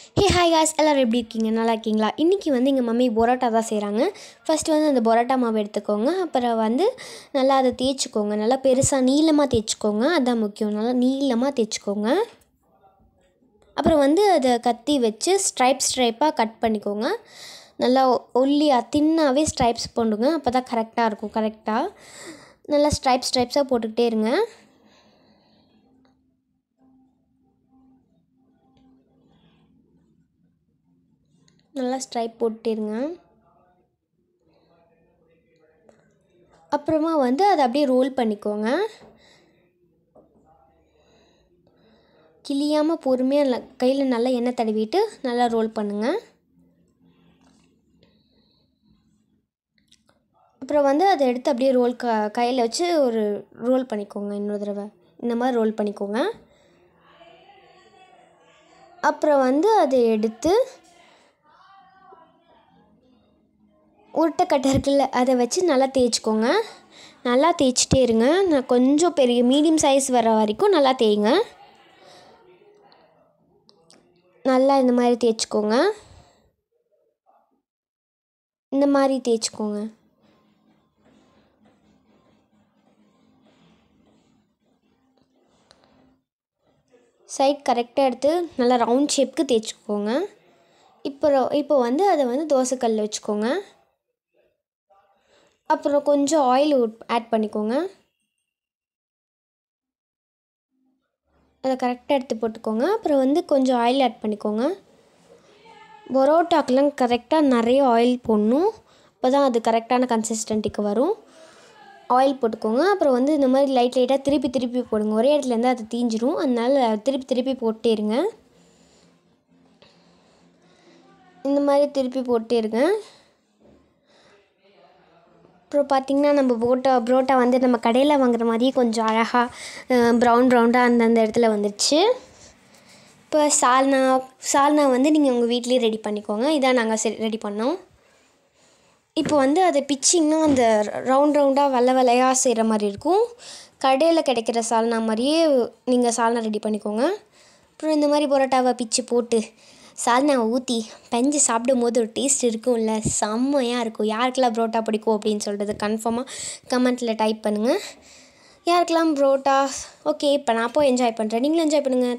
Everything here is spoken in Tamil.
ஹே ஹாய் காய்ஸ் எல்லோரும் எப்படி இருக்கீங்க? நல்லா இருக்கீங்களா? இன்றைக்கி வந்து எங்கள் மம்மி பரோட்டா தான் செய்கிறாங்க ஃபஸ்ட்டு வந்து அந்த பரோட்டா மாவு எடுத்துக்கோங்க. அப்புறம் வந்து நல்லா அதை தேய்ச்சிக்கோங்க. நல்லா பெருசாக நீளமாக தேய்ச்சிக்கோங்க. அதுதான் முக்கியம். நல்லா நீளமாக தேய்ச்சிக்கோங்க. அப்புறம் வந்து அதை கத்தி வச்சு ஸ்ட்ரைப் ஸ்ட்ரைப்பாக கட் பண்ணிக்கோங்க. நல்லா ஒல்லியாக தின்னாகவே ஸ்ட்ரைப்ஸ் போடுங்க அப்போ தான் கரெக்டாக இருக்கும். கரெக்டாக நல்லா ஸ்ட்ரைப் ஸ்ட்ரைப்ஸாக போட்டுக்கிட்டே இருங்க. நல்லா ஸ்ட்ரைப் போட்டுருங்க அப்புறமா வந்து அதை அப்படியே ரோல் பண்ணிக்கோங்க. கிளியாமல் பொறுமையாக கையில் நல்லா எண்ணெய் தடவிட்டு நல்லா ரோல் பண்ணுங்கள் அப்புறம் வந்து அதை எடுத்து அப்படியே ரோல் க கையில் வச்சு ஒரு ரோல் பண்ணிக்கோங்க இன்னொரு தடவை. இந்த மாதிரி ரோல் பண்ணிக்கோங்க. அப்புறம் வந்து அதை எடுத்து உருட்டைக்கட்டை இருக்குல்ல அதை வச்சு நல்லா தேய்ச்சிக்கோங்க. நல்லா தேய்ச்சிட்டே இருங்க. நான் கொஞ்சம் பெரிய மீடியம் சைஸ் வர வரைக்கும் நல்லா தேய்ங்க. நல்லா இந்த மாதிரி தேய்ச்சிக்கோங்க. இந்த மாதிரி தேய்ச்சிக்கோங்க. சைட் கரெக்டாக எடுத்து நல்லா ரவுண்ட் ஷேப்புக்கு தேய்ச்சிக்கோங்க. இப்போ இப்போ வந்து அதை வந்து தோசைக்கல்லில் வச்சுக்கோங்க. அப்புறம் கொஞ்சம் ஆயில் ஆட் பண்ணிக்கோங்க. அதை கரெக்டாக எடுத்து போட்டுக்கோங்க. அப்புறம் வந்து கொஞ்சம் ஆயில் ஆட் பண்ணிக்கோங்க. பரோட்டாக்கெலாம் கரெக்டாக நிறைய ஆயில் போடணும். அப்போ தான் அது கரெக்டான கன்சிஸ்டன்ட்டுக்கு வரும். ஆயில் போட்டுக்கோங்க. அப்புறம் வந்து இந்த மாதிரி லைட் லைட்டாக திருப்பி திருப்பி போடுங்க. ஒரே இடத்துலேருந்து அது தீஞ்சிரும். அதனால் திருப்பி திருப்பி போட்டே இருங்க. இந்த மாதிரி திருப்பி போட்டே இருங்க. அப்புறம் பார்த்திங்கன்னா நம்ம புரோட்டா புரோட்டா வந்து நம்ம கடையில் வாங்குற மாதிரியே கொஞ்சம் அழகாக ப்ரௌன் ப்ரௌண்டாக அந்தந்த இடத்துல வந்துடுச்சு இப்போ சால்னா சால்னா வந்து நீங்கள் உங்கள் வீட்லேயே ரெடி பண்ணிக்கோங்க. இதான் நாங்கள் செ ரெடி பண்ணோம். இப்போ வந்து அதை பிச்சிங்கன்னா அந்த ரவுண்ட் ரவுண்டாக வெள்ளை வெள்ளையாக செய்கிற மாதிரி இருக்கும். கடையில் கிடைக்கிற சால்னா மாதிரியே நீங்கள் சால்னா ரெடி பண்ணிக்கோங்க. அப்புறம் இந்த மாதிரி பரோட்டாவை பிச்சு போட்டு சால்னாவை ஊற்றி பெஞ்சு சாப்பிடும் போது ஒரு டேஸ்ட் இருக்கும்ல செம்மையாக இருக்கும். யாருக்கெல்லாம் புரோட்டா பிடிக்கும் அப்படின்னு சொல்கிறது கன்ஃபார்மாக கமெண்ட்டில் டைப் பண்ணுங்கள் யாருக்கெல்லாம் புரோட்டா? ஓகே இப்போ நான் அப்போ என்ஜாய் பண்ணுறேன் நீங்களும் என்ஜாய் பண்ணுங்கள்